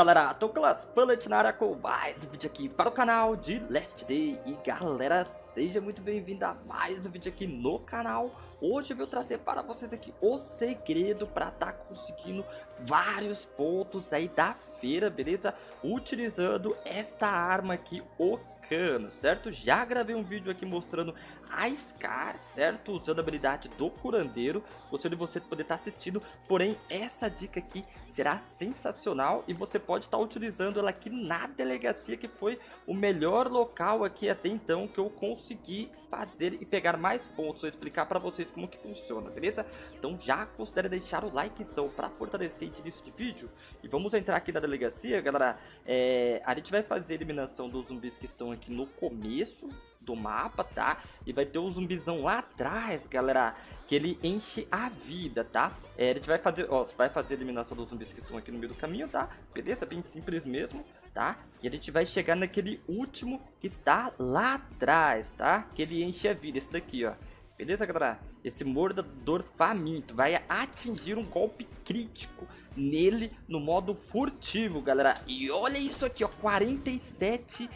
galera, Douglas Bullet na área com mais um vídeo aqui para o canal de Last Day. E galera, seja muito bem-vindo a mais um vídeo aqui no canal. Hoje eu vou trazer para vocês aqui o segredo para estar tá conseguindo vários pontos aí da feira, beleza? Utilizando esta arma aqui, o cano, certo? Já gravei um vídeo aqui mostrando a Scar, certo? Usando a habilidade do curandeiro, gostaria de você poder estar tá assistindo, porém essa dica aqui será sensacional e você pode estar tá utilizando ela aqui na delegacia, que foi o melhor local aqui até então que eu consegui fazer e pegar mais pontos, vou explicar para vocês como que funciona, beleza? Então já considere deixar o likezão para fortalecer esse início de vídeo e vamos entrar aqui na delegacia, galera, é, a gente vai fazer a eliminação dos zumbis que estão aqui aqui no começo do mapa, tá? E vai ter o um zumbizão lá atrás, galera, que ele enche a vida, tá? É, gente vai fazer, ó, vai fazer a eliminação dos zumbis que estão aqui no meio do caminho, tá? Beleza? Bem simples mesmo, tá? E a gente vai chegar naquele último que está lá atrás, tá? Que ele enche a vida, esse daqui, ó. Beleza, galera? Esse mordedor faminto vai atingir um golpe crítico nele no modo furtivo, galera. E olha isso aqui, ó, 47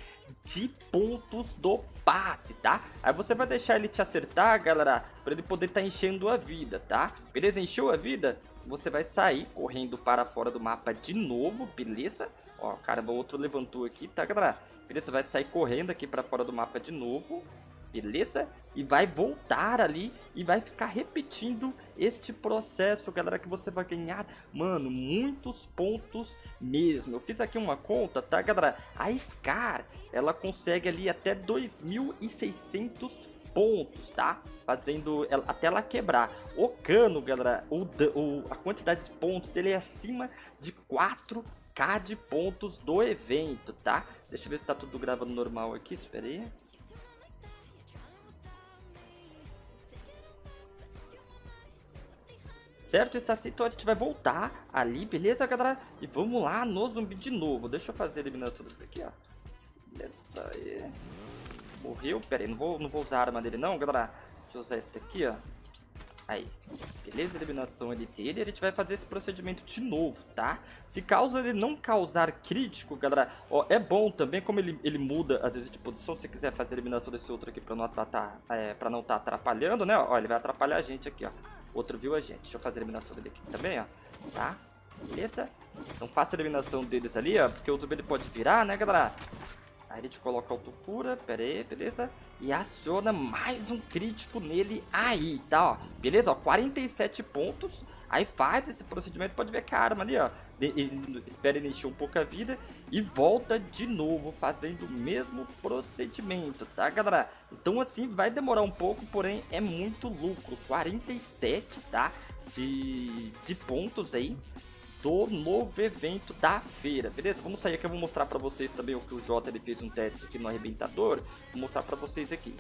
de pontos do passe, tá? Aí você vai deixar ele te acertar, galera, para ele poder estar tá enchendo a vida, tá? Beleza? Encheu a vida? Você vai sair correndo para fora do mapa de novo, beleza? Ó, caramba, outro levantou aqui, tá, galera? Beleza? Vai sair correndo aqui para fora do mapa de novo beleza? E vai voltar ali e vai ficar repetindo este processo, galera, que você vai ganhar, mano, muitos pontos mesmo. Eu fiz aqui uma conta, tá, galera? A Scar, ela consegue ali até 2.600 pontos, tá? Fazendo ela, até ela quebrar. O cano, galera, o, o, a quantidade de pontos dele é acima de 4k de pontos do evento, tá? Deixa eu ver se tá tudo gravando normal aqui, espera aí. Certo? Está assim, a gente vai voltar ali, beleza, galera? E vamos lá no zumbi de novo. Deixa eu fazer a eliminação desse daqui, ó. Beleza aí. Morreu. Pera aí, não vou, não vou usar a arma dele não, galera. Deixa eu usar esse daqui, ó. Aí, beleza, eliminação ali dele, a gente vai fazer esse procedimento de novo, tá? Se causa ele não causar crítico, galera, ó, é bom também, como ele, ele muda às vezes de posição, se quiser fazer a eliminação desse outro aqui pra não, atratar, é, pra não tá atrapalhando, né, ó, ele vai atrapalhar a gente aqui, ó. Outro viu a gente, deixa eu fazer a eliminação dele aqui também, ó, tá? Beleza? Então faça a eliminação deles ali, ó, porque o zumbi ele pode virar, né, galera? Aí a gente coloca autocura, pera aí, beleza? E aciona mais um crítico nele aí, tá, ó. Beleza, ó, 47 pontos. Aí faz esse procedimento, pode ver que a arma ali, ó. Ele, espera encher um pouco a vida e volta de novo fazendo o mesmo procedimento, tá, galera? Então assim vai demorar um pouco, porém é muito lucro. 47, tá? De, de pontos aí do novo evento da feira, beleza? Vamos sair aqui, eu vou mostrar pra vocês também o que o Jota ele fez um teste aqui no arrebentador, vou mostrar pra vocês aqui.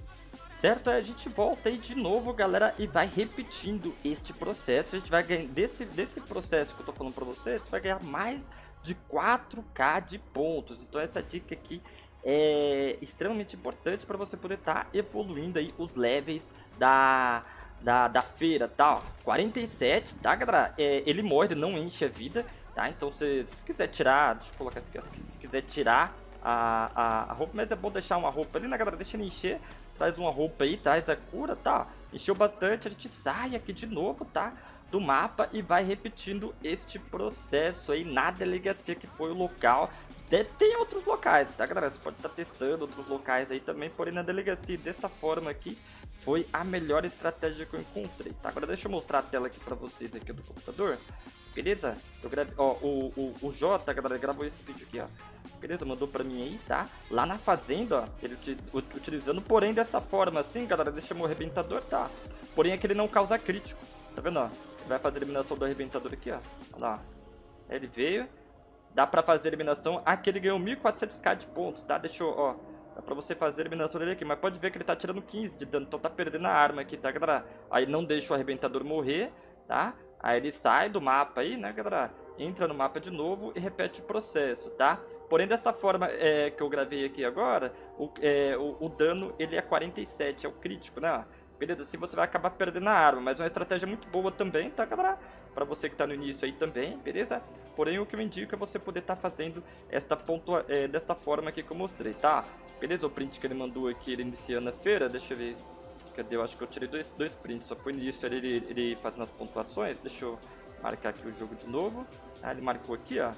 Certo? A gente volta aí de novo, galera, e vai repetindo este processo. A gente vai ganhar, desse, desse processo que eu tô falando pra vocês, vai ganhar mais de 4k de pontos. Então essa dica aqui é extremamente importante para você poder estar tá evoluindo aí os levels da da, da feira, tá? 47, tá, galera? É, ele morre, não enche a vida, tá? Então, se, se quiser tirar, deixa eu colocar aqui, se quiser tirar a, a, a, roupa, mas é bom deixar uma roupa ali, né, galera? Deixa ele encher, traz uma roupa aí, traz a cura, tá? Encheu bastante, a gente sai aqui de novo, tá? Do mapa e vai repetindo este processo aí na delegacia que foi o local tem outros locais, tá galera? Você pode estar tá testando outros locais aí também, porém na delegacia desta forma aqui foi a melhor estratégia que eu encontrei, tá? Agora deixa eu mostrar a tela aqui pra vocês aqui do computador, beleza? Eu gravei, ó, o, o, o Jota, galera, gravou esse vídeo aqui, ó. Beleza? Mandou pra mim aí, tá? Lá na fazenda, ó, ele utilizando, porém dessa forma assim, galera, deixa o arrebentador, tá? Porém é que ele não causa crítico, tá vendo, ó? Vai fazer a eliminação do arrebentador aqui, ó. Olha lá. Ele veio, dá pra fazer eliminação. Aqui ele ganhou 1400k de pontos, tá? Deixa eu, ó. Dá pra você fazer eliminação dele aqui. Mas pode ver que ele tá tirando 15 de dano. Então tá perdendo a arma aqui, tá, galera? Aí não deixa o arrebentador morrer, tá? Aí ele sai do mapa aí, né, galera? Entra no mapa de novo e repete o processo, tá? Porém, dessa forma é, que eu gravei aqui agora, o, é, o, o, dano ele é 47, é o crítico, né? Beleza, assim você vai acabar perdendo a arma, mas é uma estratégia muito boa também, tá, galera? Pra você que tá no início aí também, beleza? Porém, o que eu indico é você poder estar tá fazendo esta pontua, é, desta forma aqui que eu mostrei, tá? Beleza? O print que ele mandou aqui, ele iniciando a feira, deixa eu ver. Cadê? Eu acho que eu tirei dois, dois prints, só foi início ele, ele fazendo as pontuações. Deixa eu marcar aqui o jogo de novo. Ah, ele marcou aqui, ó.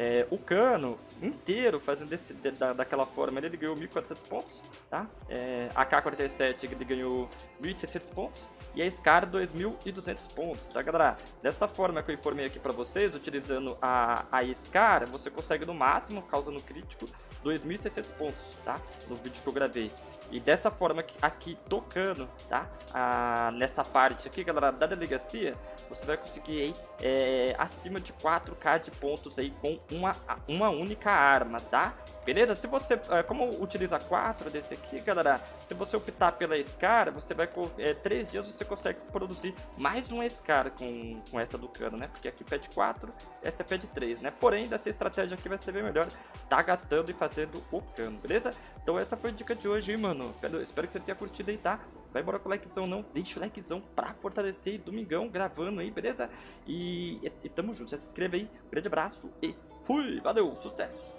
É, o Cano inteiro fazendo desse, da, daquela forma, ele ganhou 1.400 pontos, tá? É, a K-47 ele ganhou 1.600 pontos e a Scar 2.200 pontos, tá galera? Dessa forma que eu informei aqui pra vocês, utilizando a, a Scar, você consegue no máximo, causando crítico, 2.600 pontos, tá? No vídeo que eu gravei. E dessa forma aqui, tocando, tá? Ah, nessa parte aqui, galera, da delegacia, você vai conseguir aí, é, acima de 4k de pontos aí com uma, uma única arma, tá? Beleza? Se você, é, como utiliza 4 desse aqui, galera, se você optar pela Scar, você vai, é, 3 dias você consegue produzir mais uma Scar com, com essa do cano, né? Porque aqui pede 4, essa pede 3, né? Porém, dessa estratégia aqui vai ser bem melhor tá gastando e fazendo o cano, beleza? Então essa foi a dica de hoje, hein, mano? Espero que você tenha curtido aí, tá? Vai embora com o likezão, não deixa o likezão pra fortalecer domingão gravando aí, beleza? E, e, e tamo junto, já se inscreve aí, um grande abraço e fui, valeu, sucesso!